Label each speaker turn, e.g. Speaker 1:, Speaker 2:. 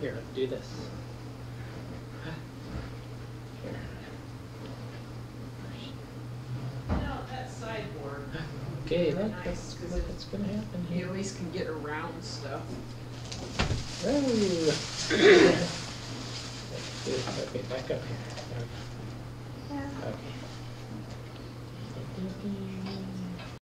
Speaker 1: Here, do this.
Speaker 2: No, that sideboard,
Speaker 1: Okay,
Speaker 2: Really nice,
Speaker 1: that's look gonna happen
Speaker 2: you
Speaker 1: here.
Speaker 2: at least can get around stuff.
Speaker 1: Oh. Okay, back up here.